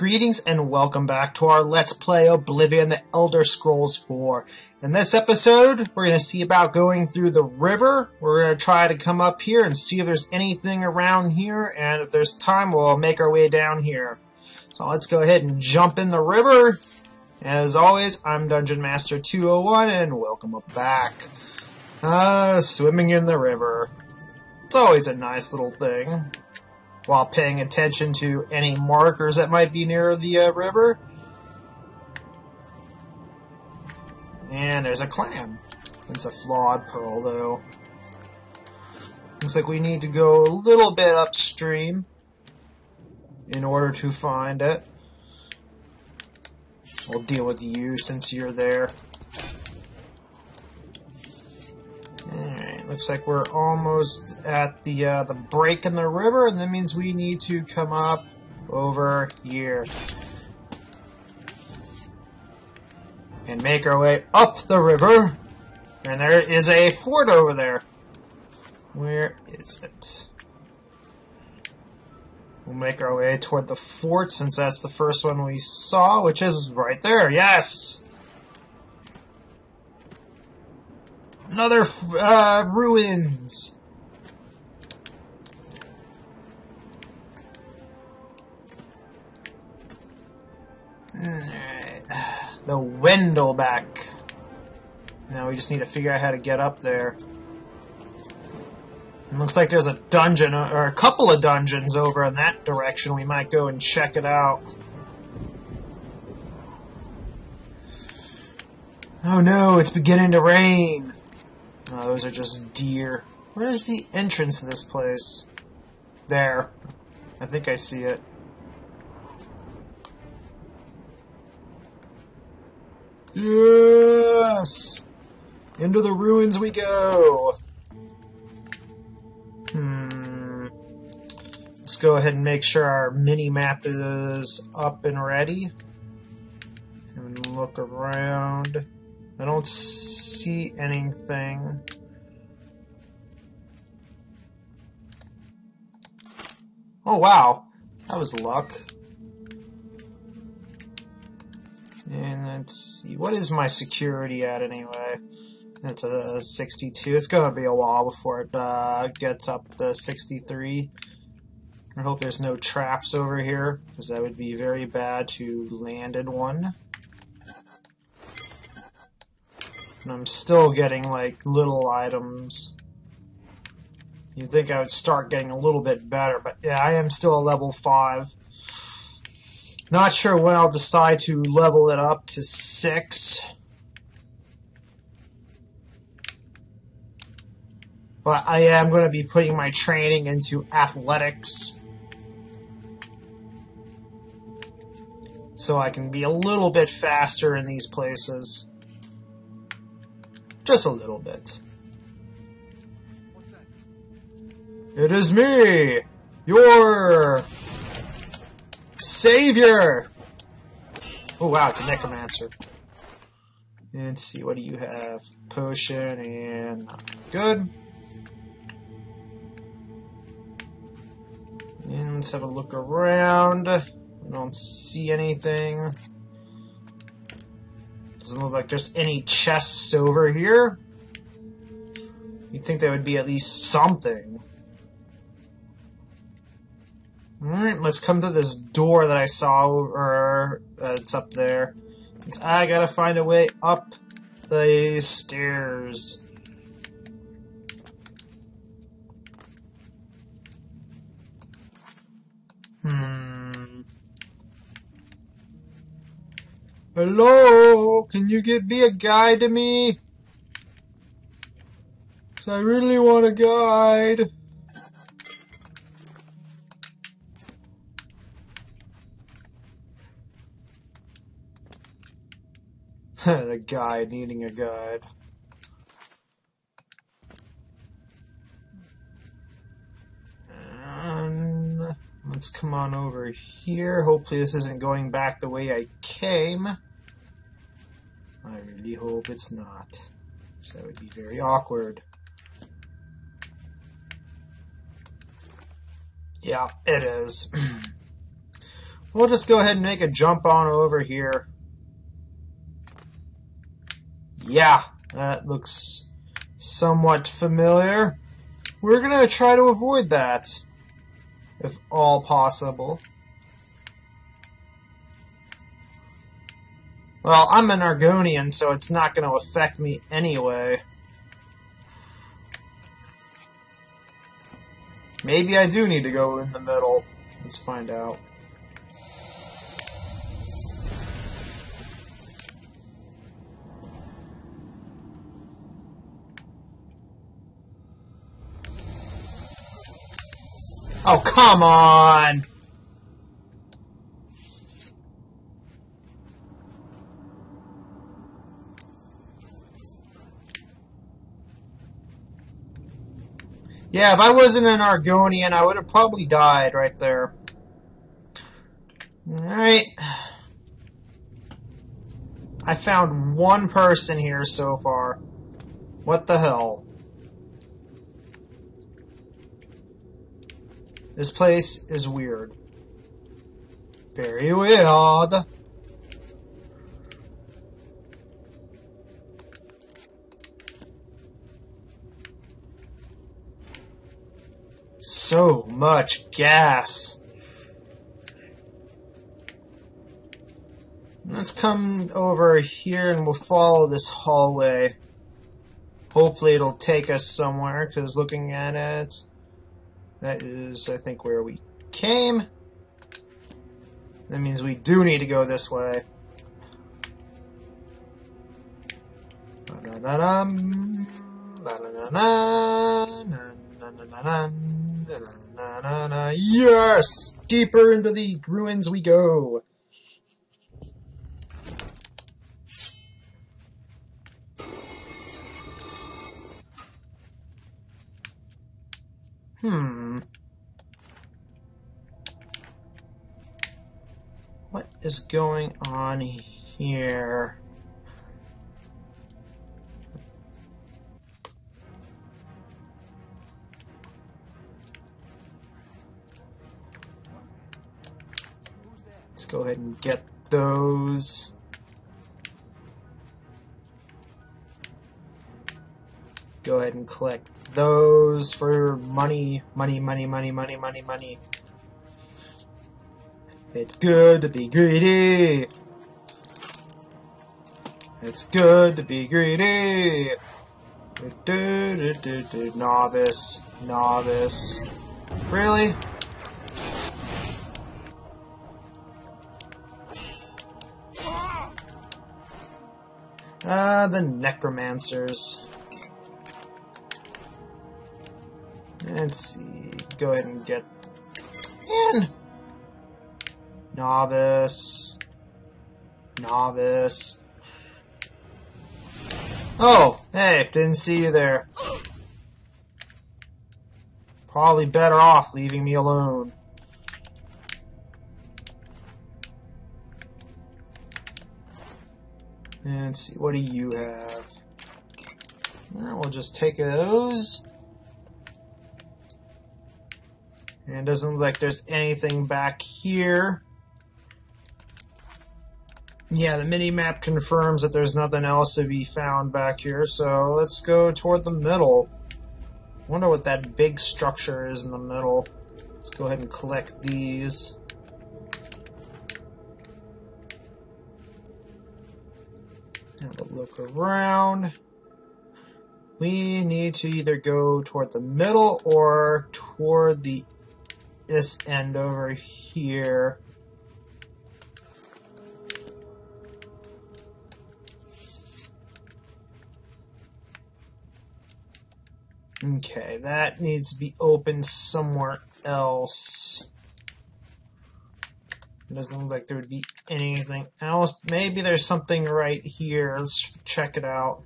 Greetings and welcome back to our Let's Play Oblivion The Elder Scrolls 4. In this episode, we're going to see about going through the river. We're going to try to come up here and see if there's anything around here, and if there's time, we'll make our way down here. So let's go ahead and jump in the river. As always, I'm Dungeon Master 201, and welcome back. Uh, swimming in the river. It's always a nice little thing while paying attention to any markers that might be near the uh, river. And there's a clam. It's a flawed pearl, though. Looks like we need to go a little bit upstream in order to find it. We'll deal with you since you're there. Looks like we're almost at the uh, the break in the river, and that means we need to come up over here. And make our way up the river. And there is a fort over there. Where is it? We'll make our way toward the fort since that's the first one we saw, which is right there. Yes! Another uh, ruins. The Wendelbek. Now we just need to figure out how to get up there. It looks like there's a dungeon, or a couple of dungeons over in that direction. We might go and check it out. Oh no, it's beginning to rain. Oh, those are just deer. Where's the entrance to this place? There. I think I see it. Yes! Into the ruins we go! Hmm. Let's go ahead and make sure our mini-map is up and ready. And look around. I don't see anything. Oh wow, that was luck. And let's see, what is my security at anyway? It's a 62. It's gonna be a while before it uh, gets up to 63. I hope there's no traps over here, because that would be very bad to land in one. And I'm still getting, like, little items. You'd think I would start getting a little bit better, but yeah, I am still a level 5. Not sure when I'll decide to level it up to 6. But I am going to be putting my training into athletics. So I can be a little bit faster in these places. Just a little bit. It is me, your savior. Oh wow, it's a necromancer. And let's see, what do you have? Potion and good. And let's have a look around. I don't see anything. Doesn't look like there's any chests over here. You'd think there would be at least something. Alright, let's come to this door that I saw, or uh, it's up there. It's, I gotta find a way up the stairs. Hmm. Hello? Can you get be a guide to me? Cause I really want a guide. the guide needing a guide. Let's come on over here. Hopefully this isn't going back the way I came. I really hope it's not. So that would be very awkward. Yeah, it is. We'll just go ahead and make a jump on over here. Yeah, that looks somewhat familiar. We're going to try to avoid that, if all possible. Well, I'm an Argonian, so it's not going to affect me anyway. Maybe I do need to go in the middle. Let's find out. Oh, come on! Yeah, if I wasn't an Argonian, I would have probably died right there. Alright. I found one person here so far. What the hell? This place is weird. Very weird. So much gas. Let's come over here and we'll follow this hallway. Hopefully it'll take us somewhere, because looking at it, that is, I think, where we came. That means we do need to go this way. Yes! Deeper into the ruins we go. Hmm. Is going on here? Let's go ahead and get those. Go ahead and collect those for money, money, money, money, money, money, money. It's good to be greedy. It's good to be greedy. Do, do, do, do, Novice, novice. Really? Ah, the necromancers. Let's see. Go ahead and get Novice. Novice. Oh, hey, didn't see you there. Probably better off leaving me alone. And see, what do you have? Well, we'll just take those. And it doesn't look like there's anything back here. Yeah, the mini-map confirms that there's nothing else to be found back here, so let's go toward the middle. wonder what that big structure is in the middle. Let's go ahead and collect these. Have a look around. We need to either go toward the middle or toward the this end over here. Okay, that needs to be open somewhere else. It doesn't look like there would be anything else. Maybe there's something right here. Let's check it out.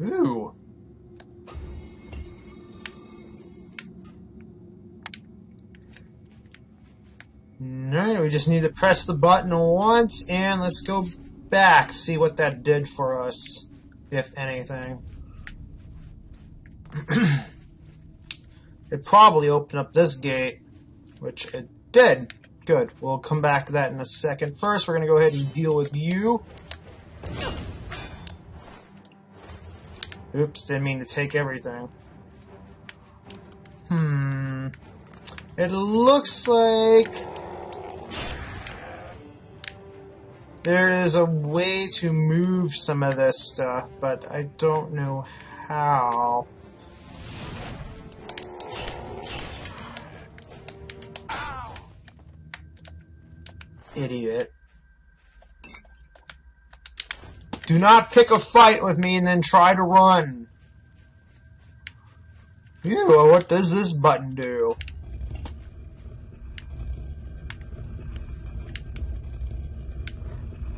Ooh. Alright, we just need to press the button once, and let's go back, see what that did for us, if anything. it probably opened up this gate, which it did. Good. We'll come back to that in a second. First, we're going to go ahead and deal with you. Oops, didn't mean to take everything. Hmm. It looks like there is a way to move some of this stuff, but I don't know how. Idiot. Do not pick a fight with me and then try to run. Ew, what does this button do?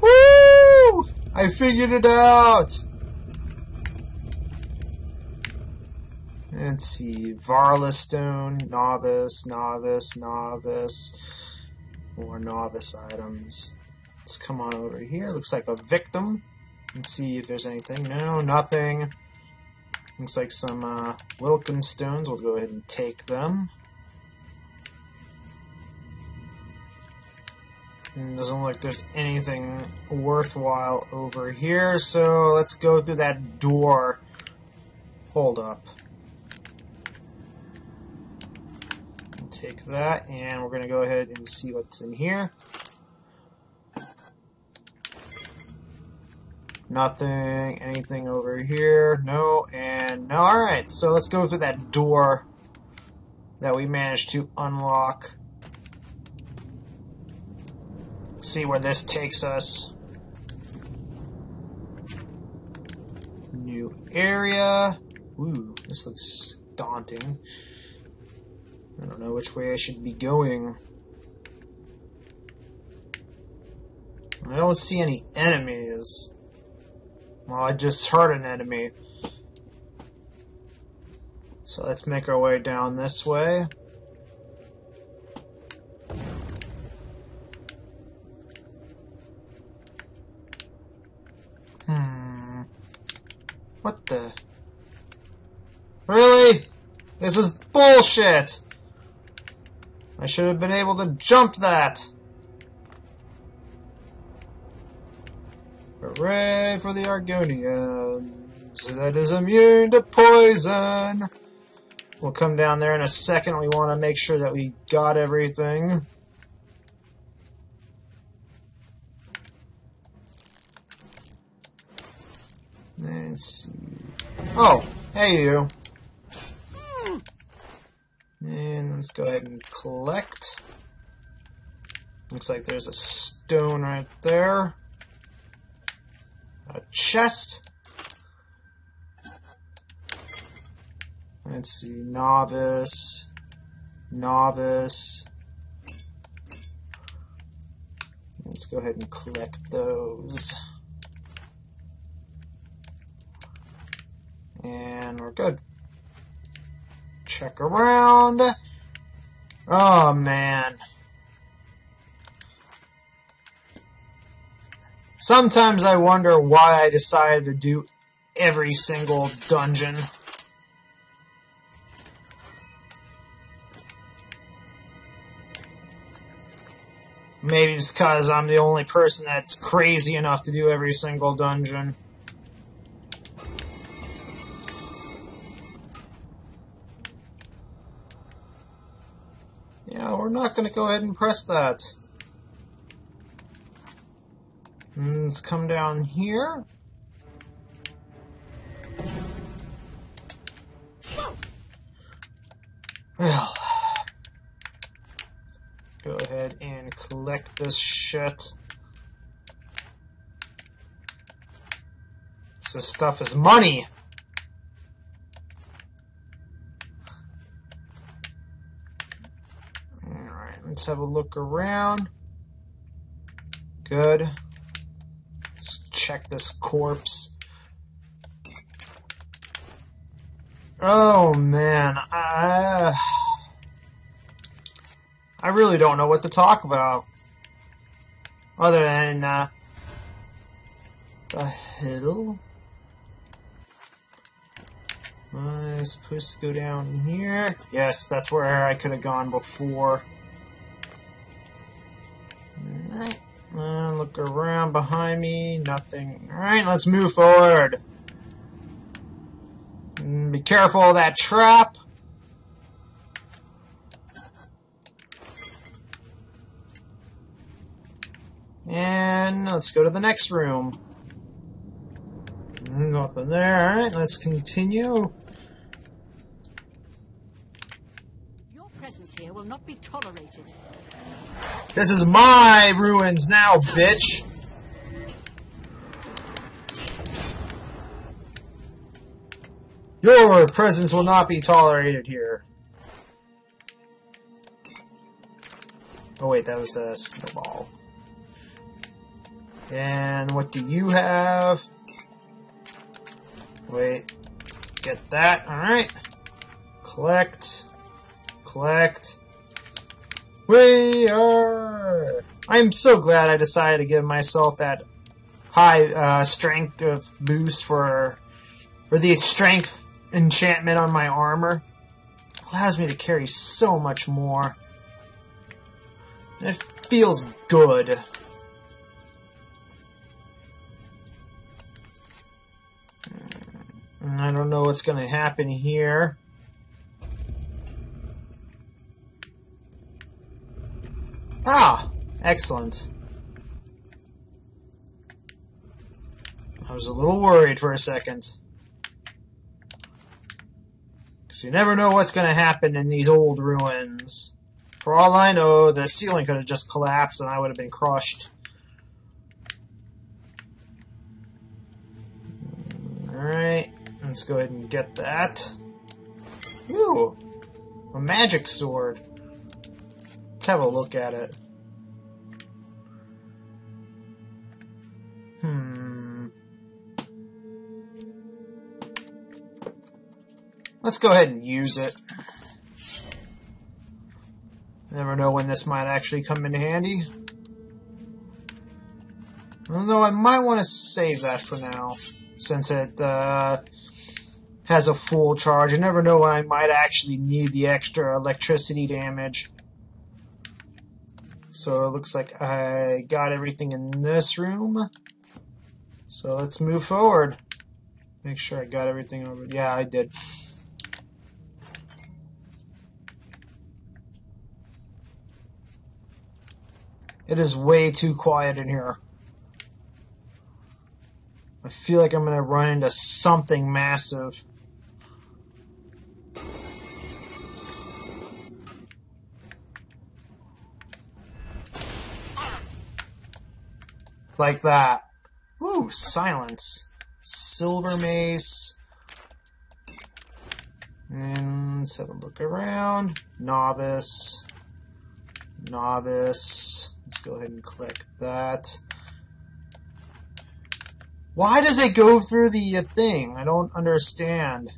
Woo! I figured it out! Let's see, Varla Stone, Novice, Novice, Novice, more Novice items. Let's come on over here. Looks like a victim. Let's see if there's anything. No, nothing. Looks like some uh, Welkynd stones. We'll go ahead and take them. Doesn't look like there's anything worthwhile over here, so let's go through that door. Hold up. Take that, and we're going to go ahead and see what's in here. Nothing. Anything over here? No, and no. Alright, so let's go through that door that we managed to unlock. See where this takes us. New area. Ooh, this looks daunting. I don't know which way I should be going. I don't see any enemies. Well, I just heard an enemy. So let's make our way down this way. What the? Really? This is bullshit! I should have been able to jump that! Hooray for the Argonians So that is immune to poison! We'll come down there in a second. We want to make sure that we got everything. Let's see. Oh, hey you. Hmm. And let's go ahead and collect. Looks like there's a stone right there. A chest. Let's see, novice, novice. Let's go ahead and collect those. And we're good check around. Oh, man. Sometimes I wonder why I decided to do every single dungeon. Maybe it's because I'm the only person that's crazy enough to do every single dungeon. We're not going to go ahead and press that. And let's come down here. Well, go ahead and collect this shit. This stuff is money. Have a look around. Good. Let's check this corpse. Oh man, I I really don't know what to talk about other than uh, the hill. I'm supposed to go down here. Yes, that's where I could have gone before. Alright. Look around behind me. Nothing. Alright, let's move forward. Mm, be careful of that trap. And let's go to the next room. Nothing there. Alright, let's continue. Your presence here will not be tolerated. This is my ruins now, bitch! Your presence will not be tolerated here. Oh wait, that was a snowball. And what do you have? Wait. Get that. Alright. Collect. Collect. We are. I'm so glad I decided to give myself that high uh, strength of boost for, for the strength enchantment on my armor. Allows me to carry so much more. It feels good. I don't know what's going to happen here. Ah! Excellent. I was a little worried for a second. Because you never know what's going to happen in these old ruins. For all I know, the ceiling could have just collapsed and I would have been crushed. Alright. Let's go ahead and get that. Ooh, a magic sword. Let's have a look at it. Hmm. Let's go ahead and use it. Never know when this might actually come in handy. Although I might want to save that for now, since it uh, has a full charge. You never know when I might actually need the extra electricity damage. So it looks like I got everything in this room. So let's move forward. Make sure I got everything over. Yeah, I did. It is way too quiet in here. I feel like I'm going to run into something massive. Like that. Ooh, silence. Silver mace. And let's have a look around. Novice. Novice. Let's go ahead and click that. Why does it go through the uh, thing? I don't understand.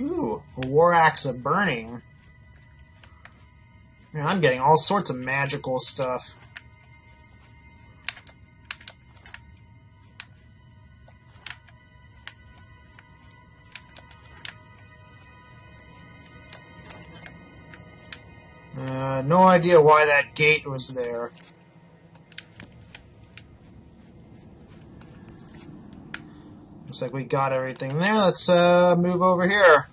Ooh, a War Axe of Burning. Man, I'm getting all sorts of magical stuff. Uh, no idea why that gate was there. Looks like we got everything there. Let's uh, move over here.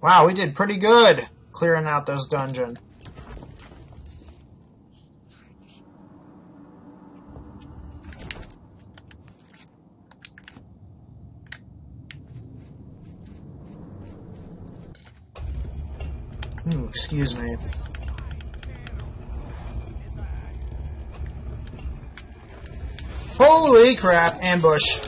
Wow, we did pretty good clearing out this dungeon. Excuse me. Holy crap, ambush.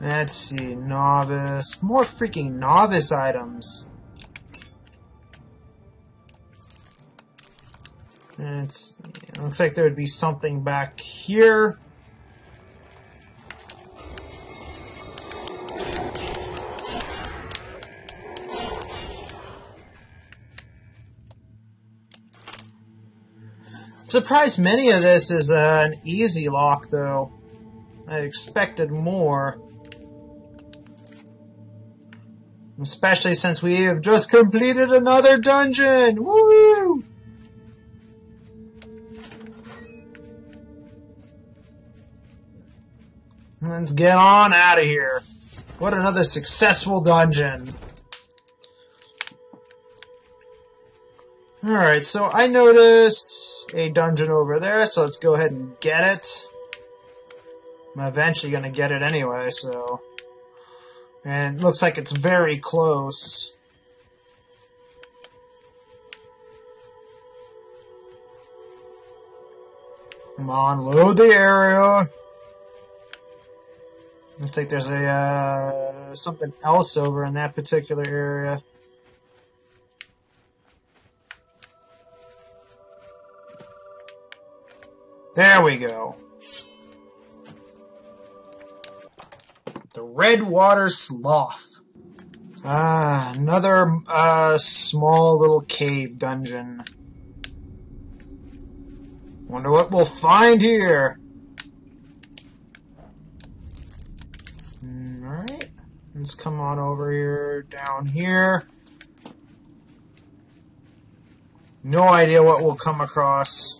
Let's see, novice. More freaking novice items. Let's, Looks like there would be something back here. Surprised many of this is uh, an easy lock, though. I expected more. Especially since we have just completed another dungeon! Woo! Let's get on out of here. What another successful dungeon. Alright, so I noticed a dungeon over there, so let's go ahead and get it. I'm eventually going to get it anyway, so... And looks like it's very close. Come on, load the area. Looks like there's a uh, something else over in that particular area. There we go. The Redwater Slough. Ah, another uh, small little cave dungeon. Wonder what we'll find here. Alright. Let's come on over here, down here. No idea what we'll come across.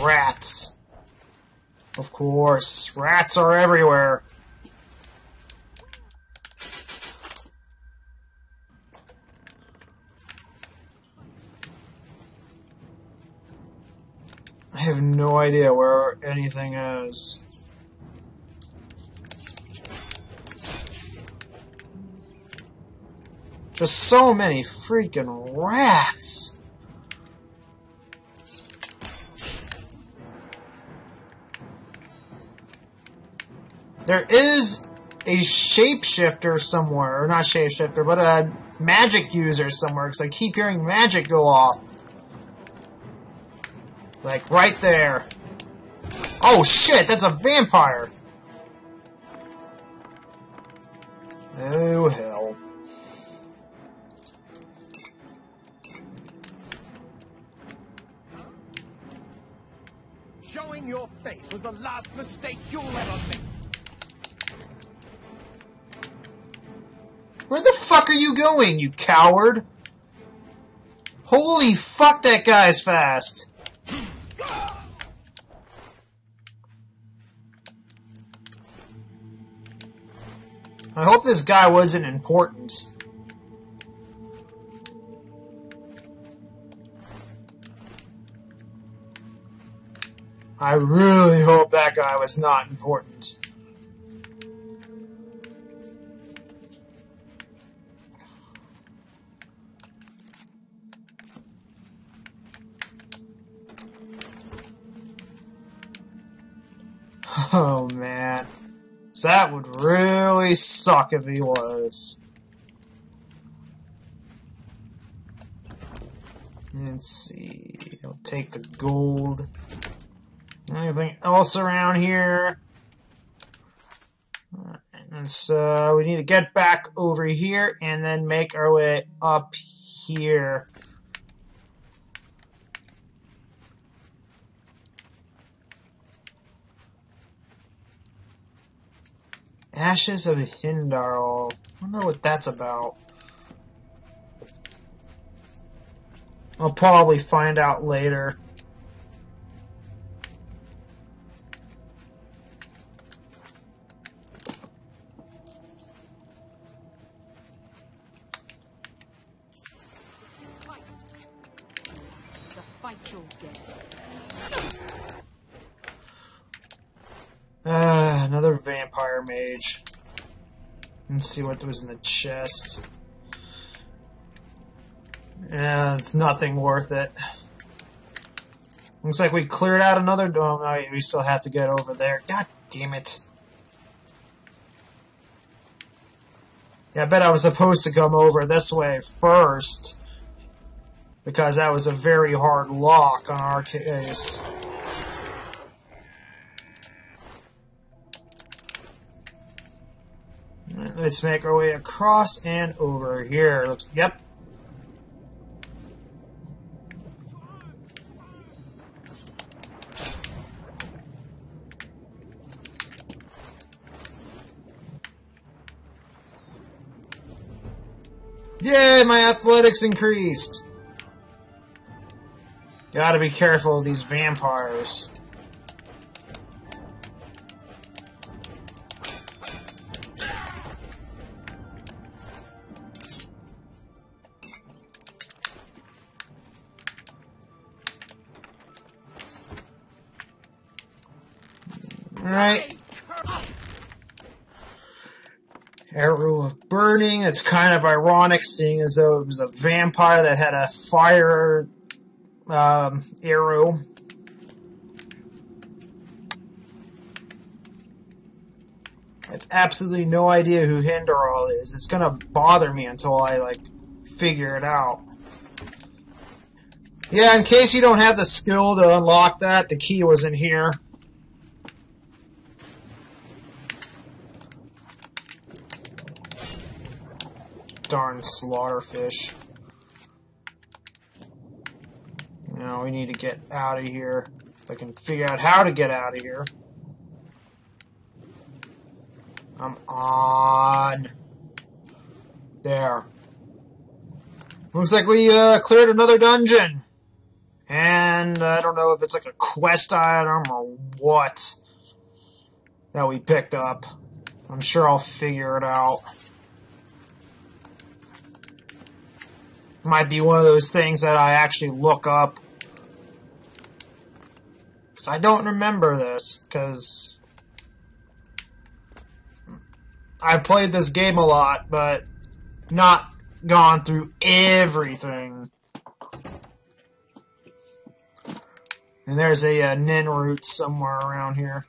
Rats. Of course, rats are everywhere. I have no idea where anything is. Just so many freaking rats! There is a shapeshifter somewhere, or not shapeshifter, but a magic user somewhere, because I keep hearing magic go off. Like, right there. Oh shit, that's a vampire! Oh hell. Showing your face was the last mistake you'll ever make. Where the fuck are you going, you coward? Holy fuck, that guy's fast! I hope this guy wasn't important. I really hope that guy was not important. That would really suck if he was. Let's see. I'll take the gold. Anything else around here? And so we need to get back over here and then make our way up here. Ashes of Hindaril. I wonder what that's about. I'll probably find out later. See what was in the chest. Yeah, it's nothing worth it. Looks like we cleared out another. Oh no, we still have to get over there. God damn it! Yeah, I bet I was supposed to come over this way first. because that was a very hard lock on our case. Let's make our way across and over here. Looks, yep. Yay, my athletics increased! Gotta be careful of these vampires. Alright. Arrow of Burning. It's kind of ironic seeing as though it was a vampire that had a fire um, arrow. I have absolutely no idea who Hindaril is. It's gonna bother me until I like figure it out. Yeah, in case you don't have the skill to unlock that, the key was in here. Darn slaughterfish. Now we need to get out of here. If I can figure out how to get out of here. I'm on. There. Looks like we uh, cleared another dungeon. And I don't know if it's like a quest item or what that we picked up. I'm sure I'll figure it out. Might be one of those things that I actually look up. Because I don't remember this, because I played this game a lot, but not gone through everything. And there's a uh, Nirnroot somewhere around here.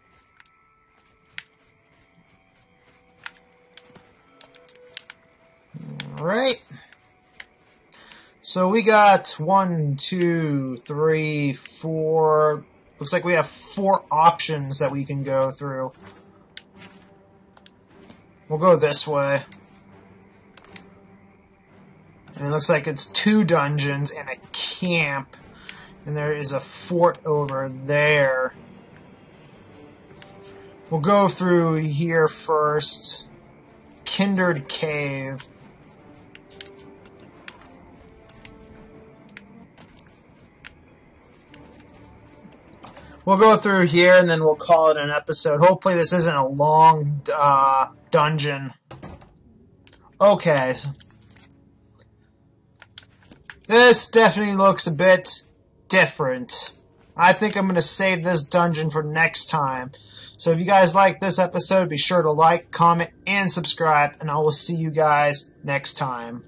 Alright. So we got one, two, three, four. Looks like we have four options that we can go through. We'll go this way. And it looks like it's two dungeons and a camp. And there is a fort over there. We'll go through here first. Kindred Cave. We'll go through here and then we'll call it an episode. Hopefully this isn't a long uh, dungeon. Okay. This definitely looks a bit different. I think I'm going to save this dungeon for next time. So if you guys like this episode, be sure to like, comment, and subscribe, and I will see you guys next time.